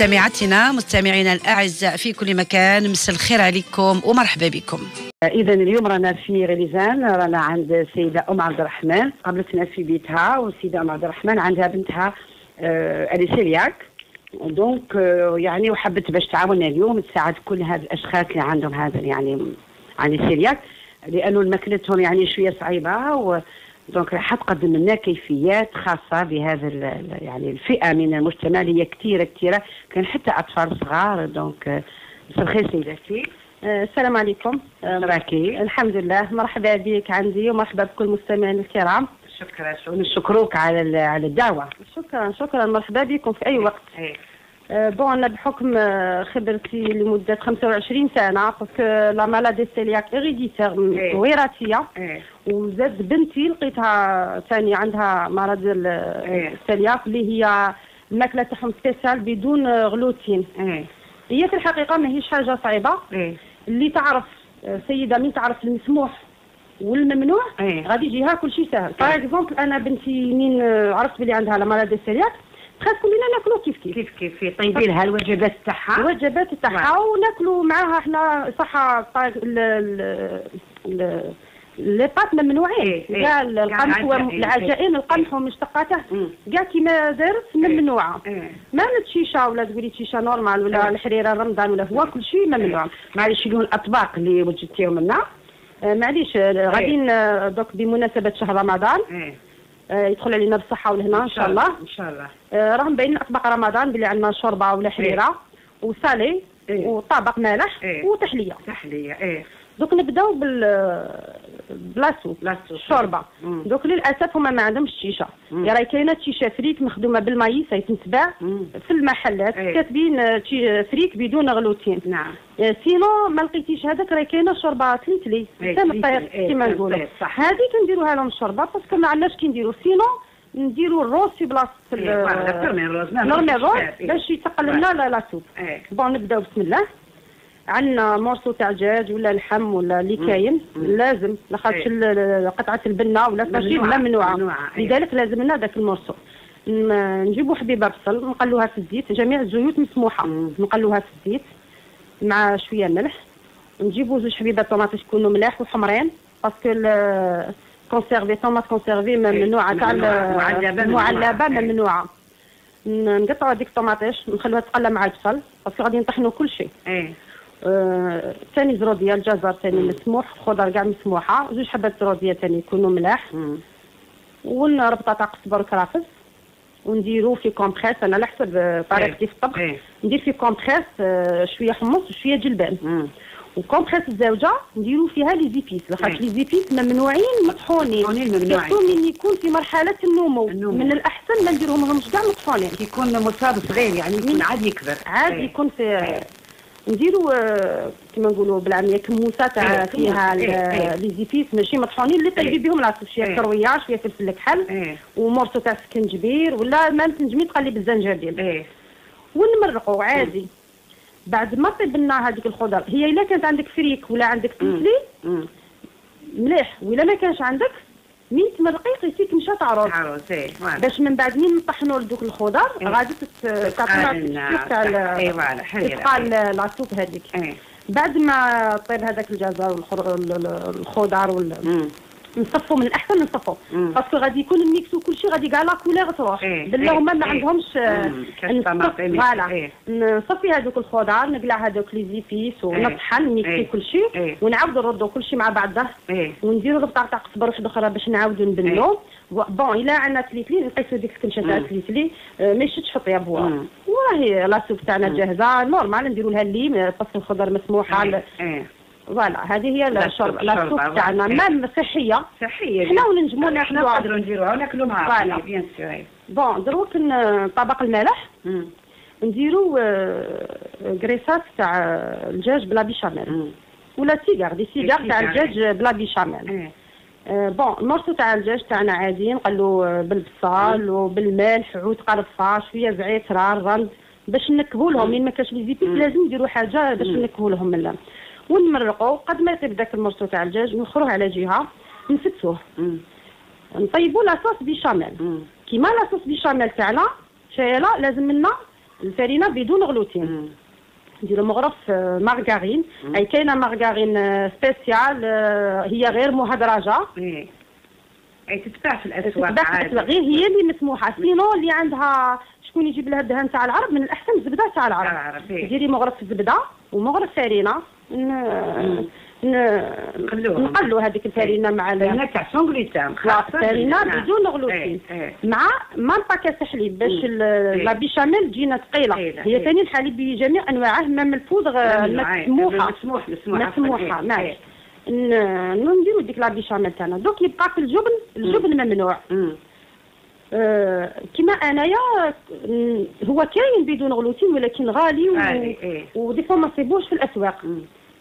مستمعاتنا مستمعينا الأعزاء في كل مكان مساء الخير عليكم ومرحبا بكم. اذا اليوم رانا في غليزان رانا عند السيدة أم عبد الرحمن قابلتنا في بيتها والسيدة أم عبد الرحمن عندها بنتها آه cœliaque donc آه يعني وحبت باش تعاوننا اليوم تساعد كل هاد الأشخاص اللي عندهم هذا يعني عن cœliaque لأنه ماكلتهم يعني شوية صعيبة و donc راح تقدم لنا كيفيات خاصة بهذا يعني الفئة من المجتمع اللي هي كثيره كثيره كان حتى أطفال صغار donc مساء الخير سيدتي آه، السلام عليكم. راكي الحمد لله. مرحبا بك عندي ومرحبا بكل المستمعين الكرام. شكرا نشكروك على على الدعوة. شكرا شكرا. مرحبا بكم في أي وقت. آه، bon أنا بحكم آه، خبرتي لمدة 25 سنة parce que la maladie cœliaque héréditaire وراثية. وزاد بنتي لقيتها ثاني عندها مرض السيلياك اللي هي الماكله تاعهم spéciale بدون غلوتين. هي في الحقيقة ماهيش حاجة صعيبة. اللي تعرف آه، surtout من تعرف المسموح والممنوع غادي يجيها كل شيء سهل par exemple أنا بنتي من عرفت بلي عندها la maladie cœliaque خاص كلنا ناكلوا كيف كيف. كيف كيف. طيبي لها الوجبات تاعها. الوجبات تاعها وناكلوا معاها إحنا صح les pâtes ممنوعين كاع القمح والعجائن القمح ومشتقاته. كاع كيما دارت ممنوعه ما الشيشه ولا تقولي شيشة normal ولا الحريرة رمضان ولا هو كل شيء ممنوع معليش شنو الأطباق اللي وجدتيهم لنا. معليش غادي دوك بمناسبة شهر رمضان. آه، يدخل علينا بالصحة والهنا إن شاء الله إن شاء الله آه، راهم باين أطباق رمضان بلي عندنا شوربة ولا حريره إيه. وصالي إيه. وطبق مالح إيه. وتحلية تحلية إيه دوك نبداو ب la soupe la soupe الشوربه دوك للأسف هما ما عندهمش الشيشه راهي كاينة شيشه فريك مخدومة بال maïs تنتباع في المحلات. إيه. كاتبين فريك بدون غلوتين. نعم. sinon ما لقيتيش هذاك راهي كاينة شوربة تليتلي. لسان طير كيما نقولوا. هذه كنديروها لهم الشوربه parce que ما عندناش كي نديروا sinon نديروا الروز في بلاصة normal روز باش يتقل لنا la soupe bon نبداو. بسم الله. عندنا morceau تاع دجاج ولا لحم ولا اللي كاين لازم لاخاطش قطعة البنه ولا ماشي ممنوعه لذلك لازم لنا ذاك ال morceau. نجيبوا حبيبة بصل نقلوها في الزيت جميع الزيوت مسموحة. نقلوها في الزيت مع شوية ملح. نجيبوا زوج حبيبات طوماطيش يكونوا ملاح وحمرين parce que conserve tomate conserve ممنوعه تاع المعلبه ممنوعه نقطعوا هذيك الطوماطيش نخلوها تقلى مع البصل parce que غادي نطحنوا كل شيء. ثاني زرودية الجزر ثاني مسموح الخضر كاع مسموحة زوج حبات زرودية ثاني يكونوا ملاح. وربطة تاع قزبر وكرافس ونديرو في compresse أنا على حسب طريقتي في الطبخ ندير في compresse شوية حمص وشوية جلبان. و compresse الزوجة نديرو فيها les épices لاخاطش les épices ممنوعين مطحونين. ممنوعين يكون في مرحلة النمو. من الأحسن ما نديرهم لهمش كاع مطحونين. يكون مصاب صغير يعني يكون عادي يكبر. عادي يكون في نديروا كما نقولوا بالعامية كموسة تاع فيها les épices ماشي مطحونين اللي طيبي بهم la sauce شوية كرويه شوية فلفل الكحل و morceau تاع سكنجبير ولا ما تنجمي تقلي بالزنجبيل. ونمرقوا عادي. بعد ما طيبنا هذيك الخضر هي إلا كانت عندك فريك ولا عندك تليتلي مليح. ولا ما كانش عندك من تمرقي قيسي كمشة تاع روز باش من بعد من نطحنوا دوك الخضر غادي تعطينا التشكيك تاع تقال la soupe هذيك. بعد ما طيب هذاك الجزر والخضر وال نصفوا من الأحسن نصفوا. parce que غادي يكون ال mix وكل شيء غادي كاع la couleur تروح إيه. بالله هما ما إيه. عندهمش voilà. إيه. نصفي هذوك الخضر نقلع هذوك les épices ونطحن ميكسي كل شيء ونعاود نردو كل شيء مع بعضه. ونديروا ربطه تاع قزبر واحدة أخرى باش نعاودوا نبنوا bon إلا عندنا تليتلي نقيسوا ديك الكمشه تاع تليتلي ما يشدش في الطياب هو وراهي la soupe تاعنا جاهزة normal نديروا لها الليم parce que الخضر مسموحة voilà هذه هي الشربة la soupe تاعنا même صحية. صحية حنا ونجمو ناكلوها نقدروا نديروها وناكلوا معاها voilà bien sûr bon دروك طبق الملح. نديرو كريسات تاع الدجاج ب la béchamel. ولا cigares des cigares تاع الدجاج ب la béchamel. bon ال morceau تاع الدجاج تاعنا عادي نقلو بالبصل وبالملح عود قرفه شوية زعتر رند باش نكبوا لهم من ما كاش les épices لازم نديروا حاجة باش نكبوا لهم من ونمرقوا قد ما يطيب داك ال morceau تاع الدجاج نخروه على جهة نفتوه. نطيبوا la sauce béchamel. كيما la sauce béchamel تاعنا شايلة لازم لنا الفرينة بدون غلوتين. مم. نديرو مغرف آه، مارغارين. مم. أي كاينة مارغارين آه، spéciale آه، هي غير مهدرجة. إيه أي تتباع في الأسواق تتباع في غير هي اللي مسموحة. سينو اللي عندها شكون يجيب لها الدهن تاع العرب؟ من الأحسن الزبده تاع العرب. إيه. ديري مغرف زبدة ومغرف فرينة. نقلوا هذيك الفرينة مع ال- فرينة تاع سونغليتان فرينه بدون غلوتين مع ما باكاس حليب باش إيه. لا بيشاميل تجينا ثقيلة. هي إيه. ثاني الحليب بجميع أنواعه مام مسموحة. مسموح مسموح مسموحة ماشي ن- نديرو ديك la béchamel تاعنا. دوك يبقى في الجبن الجبن ممنوع. آه، كما أنايا هو كاين بدون غلوتين ولكن غالي إيه. و des fois ما صيبوش في الأسواق.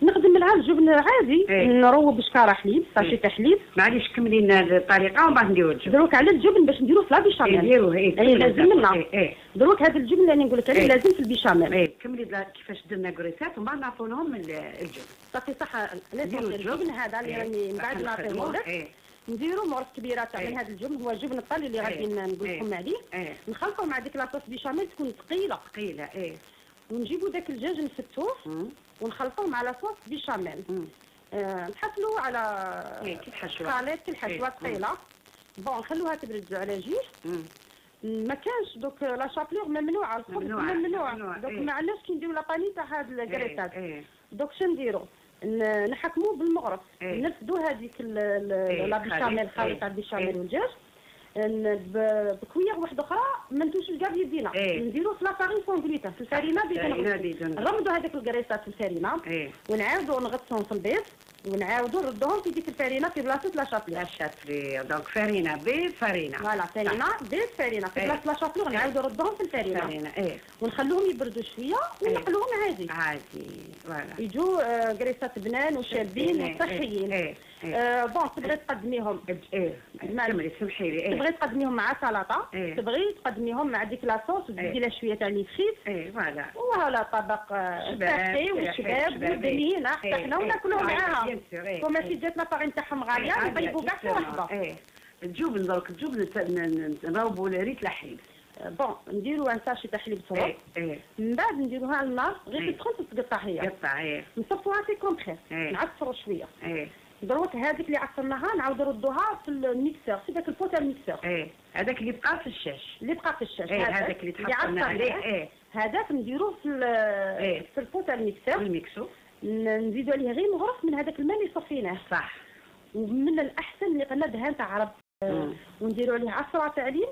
نخدم لها الجبن عادي إيه. نروب بشكارة حليب sachet إيه. تاع حليب معليش كملي لنا الطريقة ومن بعد نديرو الجبن دروك على الجبن باش نديرو في la béchamel نديروه إيه يعني لازم لنا إيه إيه دروك هذا الجبن اللي نقول لك عليه إيه. لازم في ال béchamel إيه كملي كيفاش درنا كريسات ومن بعد نعطوا لهم ال- الجبن صافي صح الجبن. الجبن هذا اللي إيه. راني من بعد راح نعطيه نخدموه. لك نديرو مغرف كبيرة تاع إيه. من هذا الجبن هو جبن الطلي اللي غادي إيه. نقول لكم إيه. عليه نخلطوا مع ديك la sauce béchamel تكون ثقيلة ثقيلة إيه ونجيبوا داك الدجاج نفتوه. ونخلطوه مع la sauce béchamel. آه، نحصلوا على إيه،. خليط الحشوه إيه. ثقيله bon نخلوها تبرد على جهة. ما كانش دوك la chapelure ممنوعه الخبز ممنوع ممنوع، دوك إيه. ما عندناش كي نديرو la panure تاع هاد الكريسات إيه إيه دوك شنديرو ن- نحكموه بالمغرف إيه. نفدو هذيك إيه، لا. بيشاميل إيه. خليط تاع البيشاميل إيه. والدجاج ن- ب- بال cuillère واحدة أخرى ما ندوش كاع بيدينا إيه. نديرو في la farine sans gluten في الفرينه بدون نغمضوا هذيك الكريسات في الفرينه إيه. ونعاودوا نغطسهم في البيض ونعاودوا نردوهم في ديك الفرينه في بلاصة la chapelure لا شاتري donc فرينه بيض فرينه voilà فرينه بيض فرينه في إيه. بلاصة la chapelure نعاودوا نردوهم في الفرينه فرينه إيه. ونخلوهم يبردوا شوية ونقلوهم عادي. عادي. voilà. يجوا آه، كريسات بنان وشابين إيه، وصحيين آه، bon تبغي تقدميهم. إيه. مع- كملي سمحي لي. إيه. تبغي تقدميهم مع سلطة. إيه. تبغي تقدميهم مع ديك la sauce وتزيدي إيه. لها شوية تاع إيه voilà. و voilà طبق آه، صحي صحي، وشباب إيه. حتى حنا إيه. وناكلوه آه، معاها. bien sûr، إيه. وما إيه. في جات لاباغي تاعهم غالية إيه، يطيبوا كاع في إيه. الجبن درك الجبن نت- ن- ن- نروبوا ريت الحليب آه، bon نديروا un sachet تاع حليب صغير. إيه إيه. من بعد نديروها على النار غير إيه. تدخل تتقطع هي. إيه. نصفوها في compresse إيه. نعصروا شوية. إيه دروك هذيك اللي عصرناها نعاودوا نردوها في ال mixeur في ذاك ال pot تاع ال mixeur إيه هذاك اللي بقى في الشاش. اللي بقى في الشاش. إيه هذاك اللي تحطنا عليه. إيه. هذاك نديروه في إيه. في ال pot تاع ال mixeur والميكسو ن- نزيدوا عليه غير مغرف من هذاك الماء اللي صفيناه. صح. ومن الأحسن اللي قلنا دهان تاع عرب. ونديروا عليه عصرة تاع ليم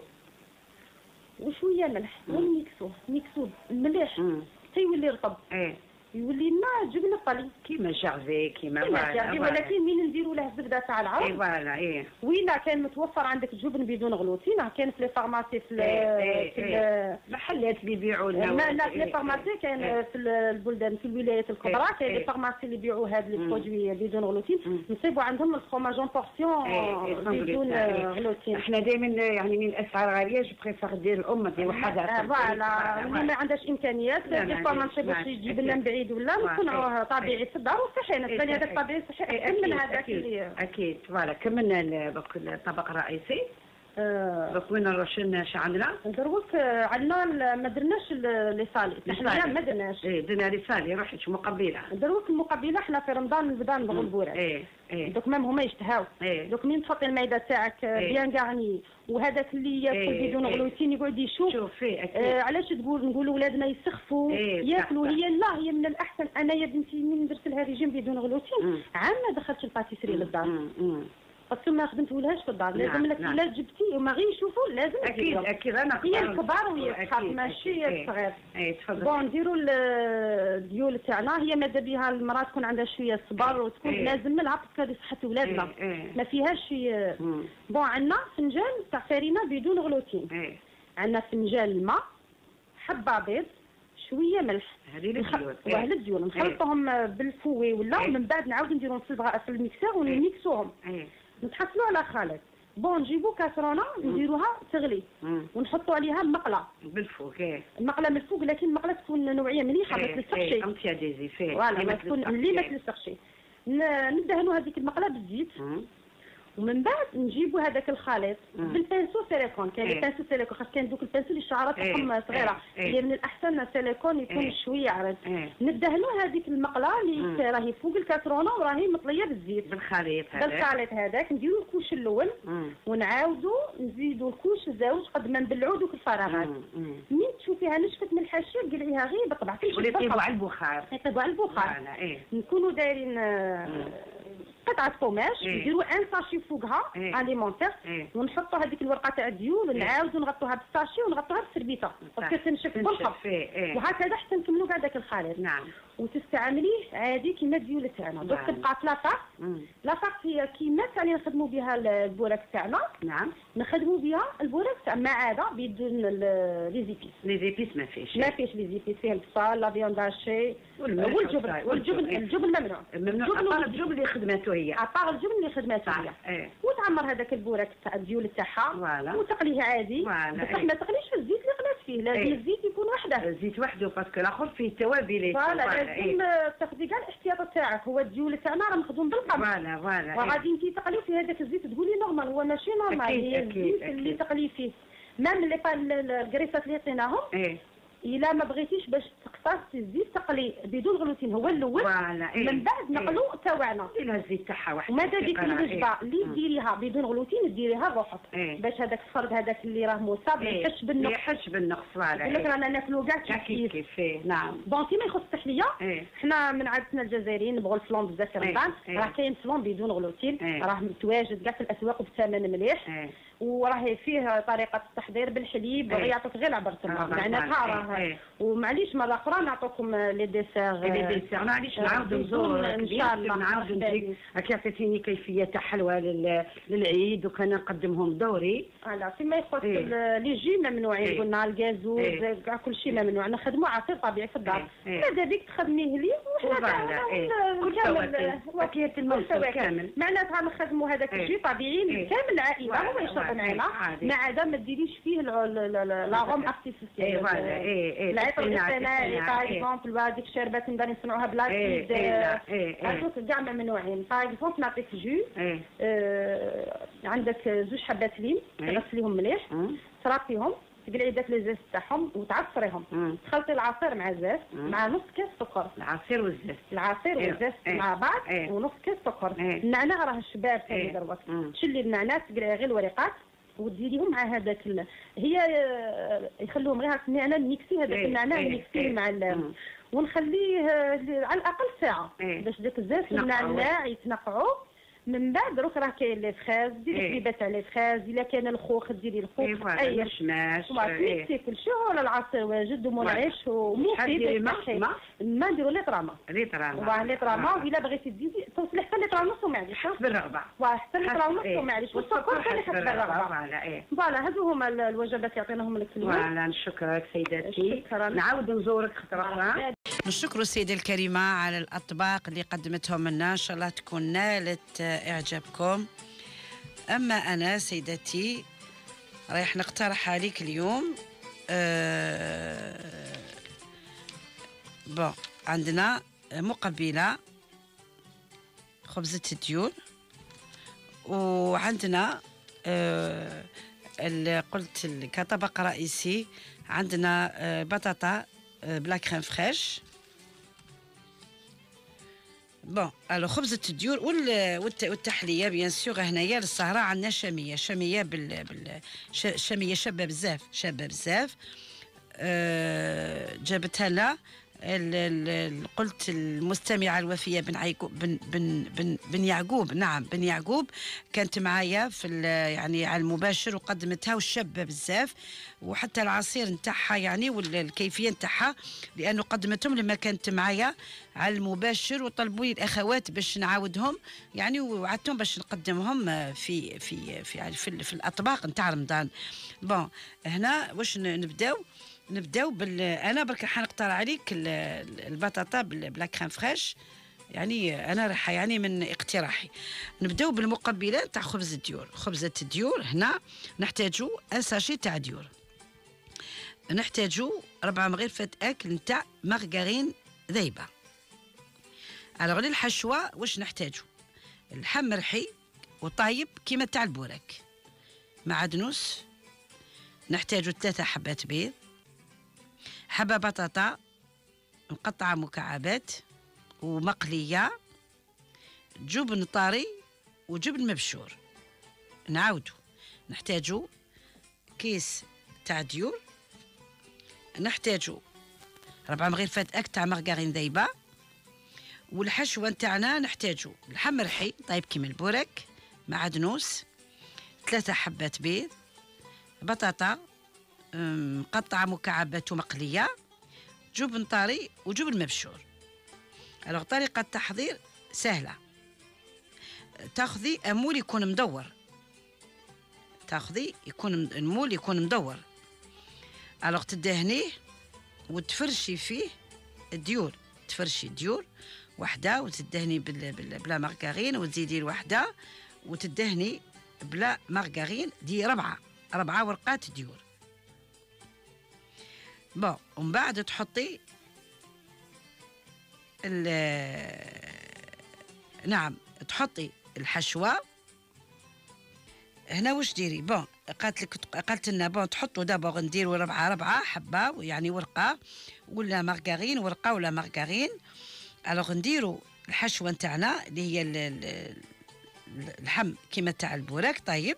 وشوية ملح. ونميكسوه. ميكسوه مليح. حتى يولي رطب إيه. يولي لنا جبن الطلي كيما جارفي كيما voilà. ولكن من نديروا له الزبدة تاع العرب voilà إيه وإلا كان متوفر عندك الجبن بدون غلوتين كان في les pharmacies في ال- إيه، إيه، في إيه. ال- محلات اللي يبيعوا لنا لا في les pharmacies كان إيه. في البلدان في الولايات الكبرى كاين les. pharmacies اللي يبيعوا هاد les. produits بدون غلوتين. نصيبوا عندهم ال fromage en portions بدون. غلوتين إحنا دائما يعني من الاسعار غالية je préfère دير الأم دير وحده آه، voilà اللي ما عندهاش إمكانيات لا، دي ما نصيبوش يجيب. لنا من بعيد ولا إيه. طبيعي في الدار؟ وصحي الثاني هذاك الطبيعي صحي احسن من هذاك أكيد أكيد. voilà كملنا الطبق الرئيسي آه، وين نروشن اش عندنا دروك آه، عندنا ال- ما درناش les salés إحنا ما درناش. إيه درنا رسالة روحي شو مقبلة. دروك المقابله إحنا في رمضان نبدا نبغوا البوراك إيه إيه. دوك même هما يشتهاو. إيه. دوك من تحطي المايده تاعك؟ آه، إيه. bien garnie وهذاك اللي ياكل إيه، بدون إيه. غلوتين يقعد يشوف. شوف فيه آه أكيد علاش تقول نقولوا ولادنا يسخفوا إيه، ياكلوا. هي لا هي من الأحسن. أنا يا بنتي من درت لها ريجيم بدون غلوتين. عام ما دخلتش ال pâtisserie للدار. parce que ما خدمتولهاش في الدار لازم نعم، لك نعم. إلا جبتي وما غير يشوفوا لازم أكيد. أكيد أنا هي كبار الكبار وهي الصغار ماشي. هي إيه. الصغير إيه تفضل bon نديروا ال- الديول تاعنا هي ماذا بها المرأة تكون عندها شوية صبر وتكون إيه. لازم لها parce que هذه صحة ولادنا ما فيهاش. bon عندنا فنجان تاع فرينه بدون غلوتين عندنا فنجان الماء حبة بيض شوية ملح هذه اللي نخ- الديول. نخلطهم بال fouet ولا إيه. ومن بعد نعاود نديرهم في ال mixeur ونميكسوهم نتحصلوا على خليط bon نجيبوا كاسرونة نديروها تغلي. ونحطوا عليها مقله بالفوق إيه المقلة من الفوق لكن المقلة تكون نوعية مليحة ما إيه تلصقش إيه antiadhésive voilà ما تكون. اللي ما إيه. تلصقش ندهنوا هذيك المقلة بالزيت. ومن بعد نجيبوا هذاك الخليط مم. بال pinceau silicone كاين إيه. ال pinceau silicone خاص كاين دوك ال pinceau اللي. تاعهم صغيره إيه. إيه. اللي من الأحسن سيليكون يكون. شوية عرض. ندهنوا هذيك المقلة. اللي راهي فوق الكاسرونه وراهي مطلية بالزيت بالخليط هذا بالخليط هذاك نديروا ال couche الأول. ونعاودوا نزيدوا ال couche الزوج قد ما نبلعوا دوك الفراغات. منين تشوفيها نشفت من الحاشيه قلعيها غير بطبع ويطيبوا على البخار يطيبوا على البخار نكونوا دايرين آه،. قطعة قماش إيه. نديروا un sachet فوقها إيه. alimentaire إيه. ونحطوا هذيك الورقة تاع الديول ونعاودوا نغطوها بال sachet ونغطوها بالسربيطة parce que تنشف بالخف إيه. إيه. وهكذا حتى نكملوا كاع داك الخليط نعم وتستعمليه عادي كيما الديول تاعنا. دوك نعم. تبقى لافاق مم. لافاق هي كيما تاع نخدموا بها البوراك تاعنا. نعم. نخدموا بها البوراك تاع ما عدا بدون les épices les épices ما فيش ما فيش les épices فيه البصل la hachée والملح والجبن والجبن. الجبن ممنوع. ممنوع. الجبن اللي خدمته هي. عطار الجبن اللي خدمته هي. إيه. وتعمر هذاك البوراك تاع الديول تاعها. وتقليه عادي. بصح إيه. ما تقليش في الزيت اللي فيه لازم إيه. الزيت يكون وحده الزيت وحده parce que الآخر فيه توابل voilà لازم إيه. تاخدي كاع الاحتياطات تاعك هو الديول تاعنا راه مخدوم بالقمح voilà voilà إيه. وغادي انت تقلي في هذاك الزيت تقولي normal هو ماشي normal هي الزيت اللي. تقلي فيه même les با- ال- ال- الكريسات اللي عطيناهم إيه إلا ما بغيتيش باش تقتصدي الزيت تقلي بدون غلوتين هو الأول إيه من بعد إيه. نقلو تاوعنا إلى الزيت تاعها واحد وماذا ديك الوجبة إيه. اللي مم. ديريها بدون غلوتين ديريها إيه. باش هذاك الفرد هذاك اللي راه مصاب ما إيه. يحسش بالنقص يحش بالنقص voilà لك إيه. رانا ناكلو كاع كيف إيه. نعم bon فيما يخص التحلية حنا من عادتنا الجزائريين نبغوا ال flan بزاف في إيه. رمضان إيه. راه كاين flan بدون غلوتين إيه. راه متواجد كاع في الأسواق وبثمن مليح إيه وراه فيه طريقة التحضير بالحليب. يعطيك غير العبر تما آه، معناتها إيه. راه إيه. ومعليش مرة أخرى نعطوكم les desserts les desserts معليش نعاود نزور إن شاء الله نعاود نجيك هكا عطيتيني كيفية تاع حلوى لل- للعيد وكان نقدمهم دوري voilà فيما يخص إيه. les jus ممنوعين إيه. قلنا الكازوز إيه. كاع كل شيء ممنوع نخدموا عصير طبيعي في الدار. ماذا بك تخدميه لي وحنا كامل-. كل كامل-. معناتها نخدموا هذاك. الشيء طبيعي. كامل العائله هو يشرب معنا عادي. ما عدا ما ديريش فيه l'arôme إيه. artificiel إيه، إيه، إيه. العطر الاصطناعي، par إيه. exemple هذيك الشربات نقدر نصنعوها بلا إيه، إيه، لا، إيه، إيه. هذوك كاع ممنوعين par exemple نعطيك jus عندك زوج حبات ليم إيه. تغسليهم مليح مم. ترابيهم تقلعي داك les zestes تاعهم وتعصريهم. تخلطي العصير مع ال zeste. مع نص كاس سكر العصير وال zeste العصير إيه. وال zeste إيه. مع بعض إيه. ونص كاس سكر إيه. النعناع راه شباب ثاني إيه. دروك مم. تشلي النعناع تقلعي غير الوريقات وديريهم مع هذاك ال... هي آه، يخلوهم غير النعناع ميكسي هذاك. النعناع. ميكسي إيه. مع ال... ونخليه آه، على الأقل ساعة. باش داك الزيت. والنعناع يتنقعوا من بعد دروك راه كاين لي فخاز ديري إيه. حليبه تاع لي فخاز إلا كان الخوخ ديري الخوخ فوالا أي مشماش إيه. تميكسي كل شيء ولا العصير واجد ومنعش شحال ومفيد ما-. ما؟ نديرو لي طراما لتر واه لي طراما وإلا بغيتي تزيدي توصلي حتى لتر ونص ومعليش بالرغبه واه حتى لتر ونص إيه. ومعليش والسكر والسكر كان حسب حسب الرغبة. voilà voilà هذو هما ال- الوجبات اللي عطيناهم لك اليوم. voilà نشكرك شكراً. نعاود نزورك خطرة أخرى. نشكر السيدة الكريمة على الأطباق اللي قدمتهم لنا. إن شاء الله تكون نالت إعجابكم. أما أنا سيدتي رايح نقترح عليك اليوم آه bon عندنا مقبلة خبزة الديول وعندنا آه ال- قلت كطبق رئيسي عندنا آه بطاطا آه ب la crème fraîche. bon alors خبزة الديول وال- والت- والتحلية bien sûr هنايا للسهرة عندنا شامية شامية بال, بال... ش- شامية شابة بزاف شابة بزاف. آه، جابتها ال- قلت المستمعة الوفية بن عيقوب بن بن بن, بن يعقوب. نعم بن يعقوب كانت معايا في يعني على المباشر وقدمتها وشابة بزاف وحتى العصير نتاعها يعني والكيفية نتاعها لأنه قدمتهم لما كانت معايا على المباشر وطلبوا لي الأخوات باش نعاودهم يعني وعدتهم باش نقدمهم في في في يعني في, ال- في الأطباق نتاع رمضان. bon هنا واش نبداو؟ نبداو بال أنا برك حنقترح عليك ال- ال- البطاطا ب la crème fraîche. يعني أنا راح يعني من اقتراحي. نبداو بالمقبلات تاع خبز الديول. خبزة الديول هنا نحتاجو un sachet تاع ديول. نحتاجو ربع مغرفة أكل نتاع مارغرين ذايبة. alors للحشوة واش نحتاجو؟ اللحم مرحي وطايب كيما تاع البورك معدنوس نحتاج ثلاثة حبات بيض. حبة بطاطا مقطعة مكعبات ومقلية جبن طري وجبن مبشور. نعاودو. نحتاجو كيس تاع ديول. نحتاجو ربع مغرفة أكل تاع مارغارين ذايبة. والحشوة نتاعنا نحتاجو لحم رحي طيب كيما البورك معدنوس ثلاثة حبات بيض بطاطا مقطعة مكعبات ومقلية جبن طري وجبن مبشور alors طريقة التحضير سهلة. تاخذي un moule يكون مدور. تاخذي يكون ال moule يكون مدور. alors تدهنيه وتفرشي فيه الديول تفرشي الديول وحدة وتدهني ب la margarine وتزيدي الوحدة وتدهني ب la margarine دي ربعة ربعة ورقات ديول bon ومن بعد تحطي نعم تحطي الحشوه هنا واش ديري bon قالت لك قالت لنا bon تحطوا دابا نديروا ربعه ربعه حبه يعني ورقه و la margarine ورقه و la margarine alors نديروا الحشوه نتاعنا اللي هي اللحم كيما تاع البوراك طيب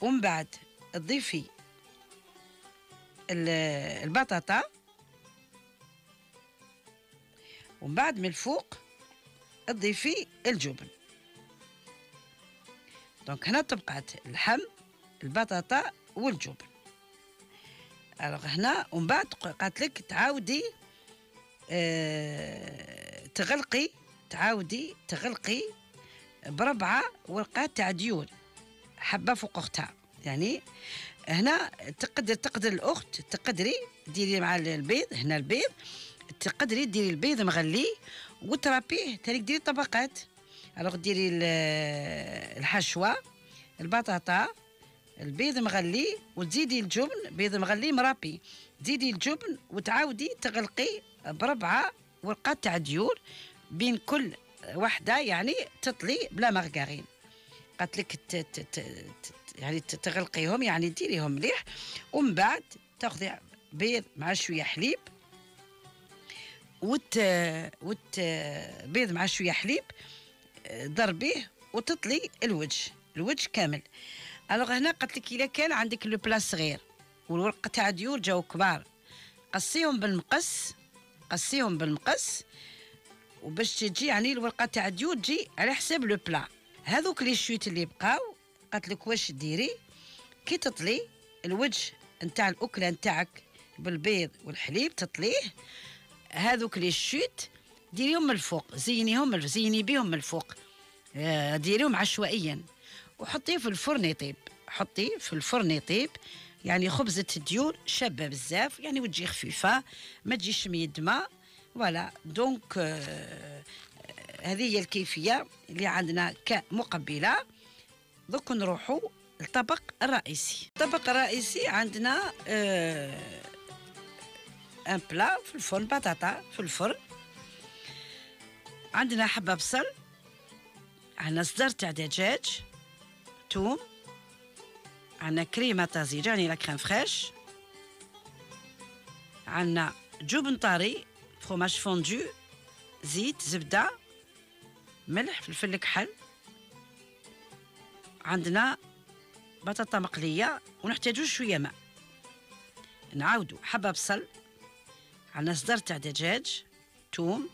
ومن بعد تضيفي البطاطا. ومن بعد من الفوق تضيفي الجبن. donc هنا طبقات اللحم البطاطا والجبن. alors هنا ومن بعد قالت لك تعاودي آه تغلقي تعاودي تغلقي بربعة ورقات تاع ديول حبة فوق أختها. يعني هنا تقدر تقدر الأخت تقدري ديري مع البيض هنا البيض تقدري ديري البيض مغلي وترابيه تاني ديري طبقات alors ديري الحشوة البطاطا البيض مغلي وتزيدي الجبن بيض مغلي مرابي تزيدي الجبن وتعاودي تغلقي بربعة ورقات تاع ديول بين كل وحدة يعني تطلي ب la margarine قالت لك يعني تغلقيهم يعني ديريهم مليح ومن بعد تاخذي بيض مع شوية حليب وت وت بيض مع شوية حليب ضربيه وتطلي الوجه الوجه كامل. Alors هنا قالت لك إلا كان عندك le plat صغير والورقة تاع ديول جاو كبار. قصيهم بالمقص قصيهم بالمقص وباش تجي يعني الورقة تاع ديول تجي على حساب le plat. هذوك les chutes اللي بقاو قالت لك واش ديري؟ كي تطلي الوجه نتاع الأكلة نتاعك بالبيض والحليب تطليه هذوك les chutes ديريهم من الفوق زينيهم زيني بيهم من الفوق. آه، ديريهم عشوائيا. وحطيه في الفرن يطيب حطيه في الفرن يطيب يعني خبزة الديول شابة بزاف يعني وتجي خفيفة ما تجيش ميدمة voilà. Donc آه هذه هي الكيفية اللي عندنا كمقبلة. دوك نروحوا الطبق الرئيسي. الطبق الرئيسي عندنا آه ان بلا في الفرن بطاطا في الفرن. عندنا حبة بصل عندنا صدر تاع دجاج توم عندنا كريمة طازجة يعني لا كريم فريش. عندنا جبن طري fromage fondu زيت زبدة ملح فلفل كحل. عندنا بطاطا مقلية ونحتاجو شوية ماء. نعاودو حبة بصل عندنا صدر تاع دجاج توم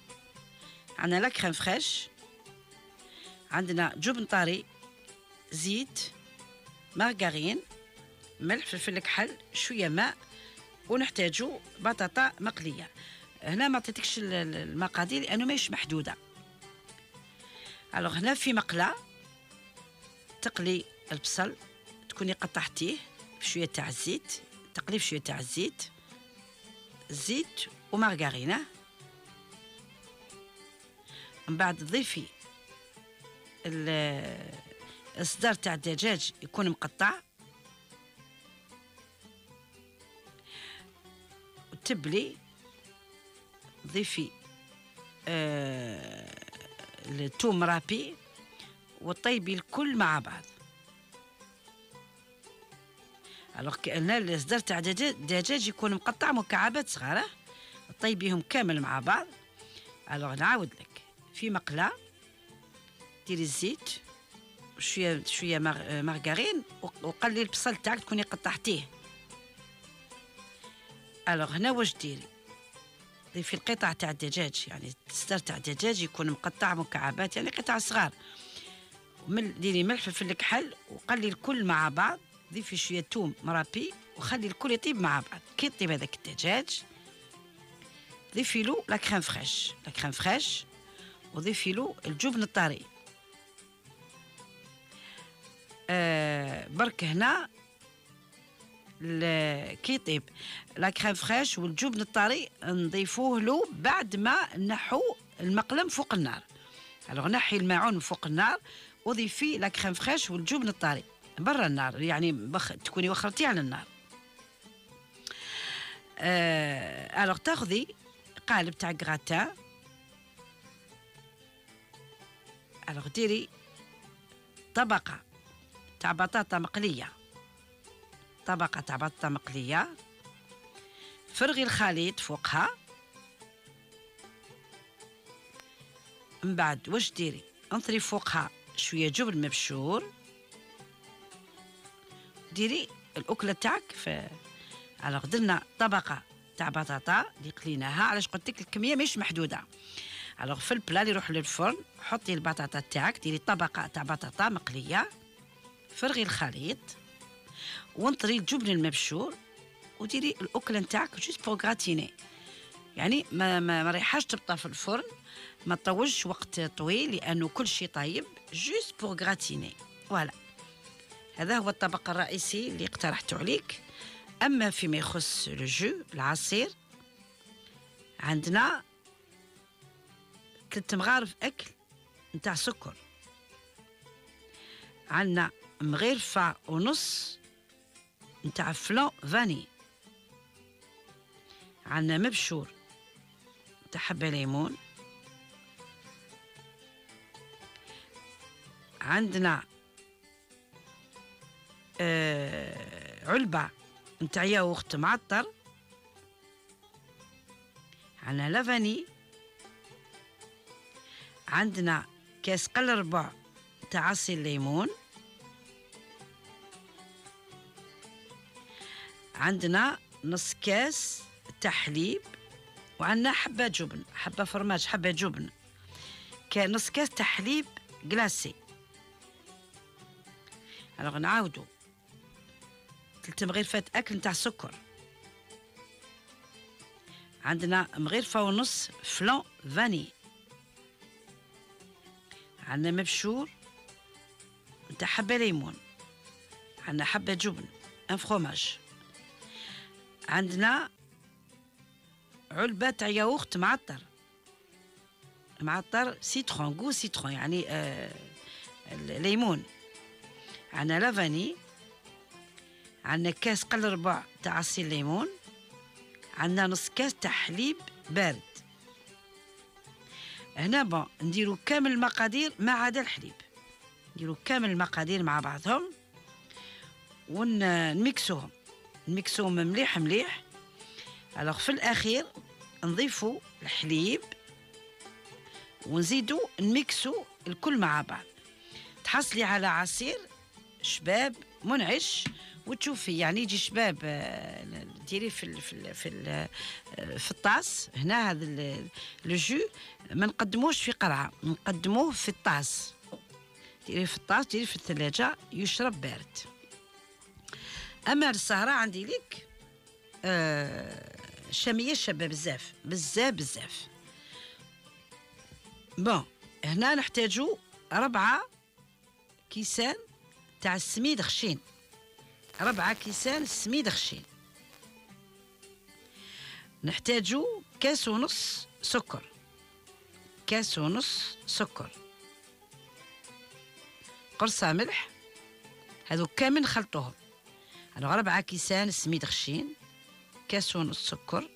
عندنا la crème fraîche عندنا جبن طري زيت مارغارين ملح فلفل كحل شوية ماء ونحتاجو بطاطا مقلية. هنا ما عطيتكش المقادير لأنه ماهيش محدودة. الوغ هنا في مقلة تقلي البصل تكوني قطعتيه بشوية تاع الزيت تقلي بشوية تاع الزيت زيت ومارغارينه من بعد تضيفي الصدر تاع الدجاج يكون مقطع. وتبلي ضيفي آه الثوم رابي. وطيبي الكل مع بعض. Alors كأن الصدر تاع الدجاج يكون مقطع مكعبات صغيرة طيبيهم كامل مع بعض. Alors نعاود لك. في مقلة ديري الزيت شوية شوية مارغارين وقلي البصل تاعك تكوني قطعتيه. Alors هنا واش ديري؟ ضيفي القطع تاع الدجاج يعني الصدر تاع الدجاج يكون مقطع مكعبات يعني قطع صغار. ومل ديري ملح فلفل الكحل وقلي الكل مع بعض ضيفي شوية توم مرابي وخلي الكل يطيب مع بعض. كي يطيب هذاك الدجاج ضيفي له la crème fraîche la crème fraîche وضيفي له الجبن الطري. آه برك هنا كي يطيب. la crème fraîche والجبن الطري نضيفوه له بعد ما نحو المقلة من فوق النار. Alors نحي الماعون فوق النار وضيفي la crème fraîche والجبن الطري برا النار يعني بخ... تكوني وخرتيه على النار. آه... Alors تاخذي قالب تاع gratin alors ديري طبقة تاع بطاطا مقلية. طبقة تاع بطاطا مقلية. فرغي الخليط فوقها. من بعد واش ديري؟ انطري فوقها شوية جبن مبشور. ديري الأكلة تاعك في على درنا طبقة تاع بطاطا اللي قليناها. علاش قلت لك الكمية مش محدودة. Alors في ال plat اللي يروح للفرن حطي البطاطا تاعك ديري طبقة تاع بطاطا مقلية فرغي الخليط وانطري الجبن المبشور وديري الأكلة نتاعك juste pour gratiner يعني ما ما, ما ريحاش تبطى في الفرن ما تطولش وقت طويل لأنه كل شيء طيب Juste pour gratiner voilà هذا هو الطبق الرئيسي اللي اقترحته عليك. أما فيما يخص ال jus العصير عندنا ثلاث مغارف أكل نتاع سكر. عندنا مغرفة ونص نتاع flan vanille. عندنا مبشور. حبة ليمون. عندنا آه علبة نتاع ياغورت معطر. عندنا لافاني. عندنا كاس قل ربع تاع عصير الليمون عندنا نص كاس تاع حليب وعندنا حبة جبن حبة فرماج حبة جبن. نص كاس تاع حليب كلاسي ألوغ نعاودو. ثلاث مغرفات أكل نتاع سكر. عندنا مغرفة ونص فلان فاني. عندنا مبشور نتاع حبة ليمون. عندنا حبة جبن un fromage عندنا علبة تاع ياغورت معطر. معطر citron jus citron يعني آه ليمون. عندنا la vanille عندنا كاس قل ربع تاع عصير ليمون عندنا نص كاس تاع حليب بارد. هنا بون نديرو كامل المقادير ما عدا الحليب. نديرو كامل المقادير مع بعضهم ونميكسوهم نميكسوهم مليح مليح. ألوغ في الأخير نضيفوا الحليب ونزيدوا نميكسو الكل مع بعض. تحصلي على عصير شباب منعش وتشوفي يعني يجي شباب آه، ديري في ال في ال في ال آه، في الطاس. هنا هذا le jus ما نقدموش في قرعة نقدموه في الطاس. ديري في الطاس ديري في الثلاجة يشرب بارد. اما السهرة عندي لك آه شاميه شابه بزاف بزاف بزاف. Bon هنا نحتاجو ربعة كيسان تاع السميد خشين. ربعة كيسان سميد خشين. نحتاجو كاس ونص سكر. كاس ونص سكر. قرصة ملح هذو كامل نخلطوهم. أنا ربعة كيسان سميد خشين. كاس ونص سكر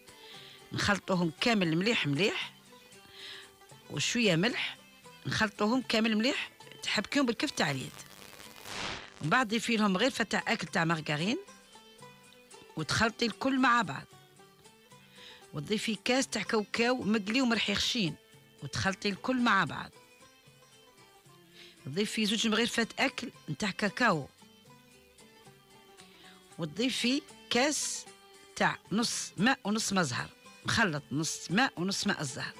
نخلطوهم كامل مليح مليح وشوية ملح نخلطوهم كامل مليح تحبكيهم بالكف تاع اليد. ومن بعد ضيفي لهم غير فتح أكل تاع مارغارين وتخلطي الكل مع بعض. وتضيفي كاس تاع كاوكاو مقلي ومرحيخشين وتخلطي الكل مع بعض. تضيفي زوج مغرفات أكل نتاع كاكاو. وتضيفي كاس تاع نص ماء ونص ماء زهر مخلط نص ماء ونص ماء الزهر.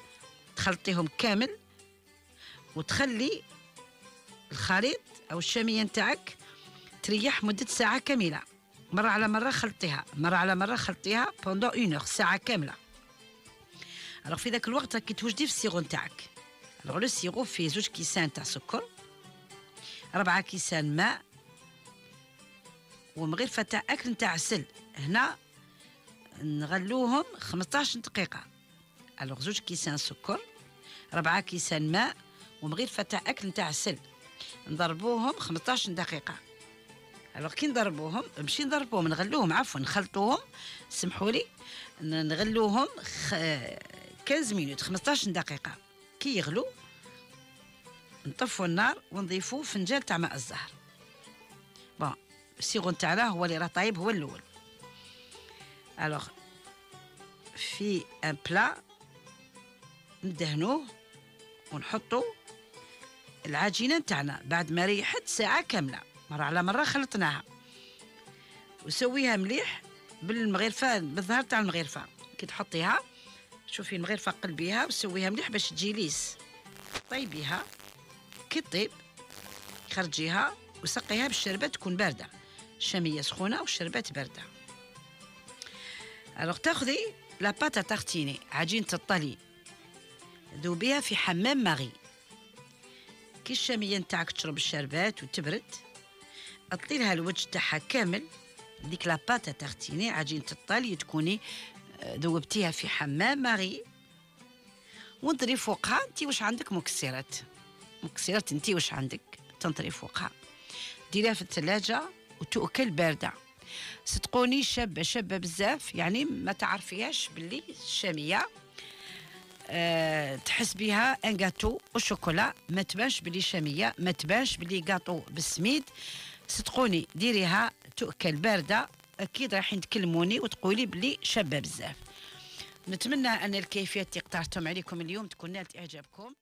تخلطيهم كامل وتخلي الخليط أو الشامية نتاعك تريح مدة ساعة كاملة. مرة على مرة خلطيها مرة على مرة خلطيها pendant une ساعة كاملة. Alors في ذاك الوقت راكي توجدي في ال sirop نتاعك. Alors le sirop فيه زوج كيسان تاع سكر ربعة كيسان ماء ومغرفة تاع أكل تاع عسل هنا نغلوهم 15 دقيقة. Alors زوج كيسان سكر ربعة كيسان ماء ومغرفة تاع أكل تاع عسل نضربوهم 15 دقيقة. Alors كي نضربوهم ماشي نضربوهم نغلوهم عفوا نخلطوهم. سمحوا لي نغلوهم 15 minutes 15 دقيقة. كي يغلو نطفوا النار ونضيفوا فنجان تاع ماء الزهر. bon السيغون تاعنا هو اللي راه طايب هو الأول. alors في un plat ندهنوه ونحطو العجينة نتاعنا بعد ما ريحت ساعة كاملة. مرة على مرة خلطناها. وسويها مليح بالمغرفة بالظهر تاع المغرفة. كي تحطيها شوفي المغرفة قلبيها وسويها مليح باش تجي lisse. طيبيها. كي طيب خرجيها وسقيها بالشربة تكون باردة. الشامية سخونة والشربات باردة alors تاخذي la pâte à tartiner عجينة الطلي ذوبيها في حمام ماري كي الشامية نتاعك تشرب الشربات وتبرد اطلي لها الوجه تاعها كامل ديك la pâte à tartiner عجينة الطلي تكوني ذوبتيها في حمام ماري ونضري فوقها انت واش عندك مكسرات مكسرات انت واش عندك تنطري فوقها ديريها في الثلاجة وتؤكل باردة صدقوني شابة شابة بزاف يعني ما تعرفيهاش باللي الشامية أه تحس بها ان جاتو وشوكولا. ما تبانش باللي شامية ما تبانش باللي جاتو بالسميد صدقوني ديريها تؤكل باردة. أكيد رايحين تكلموني وتقولي بلي شابة بزاف. نتمنى أن الكيفية اللي اقترحتهم عليكم اليوم تكون نالت إعجابكم.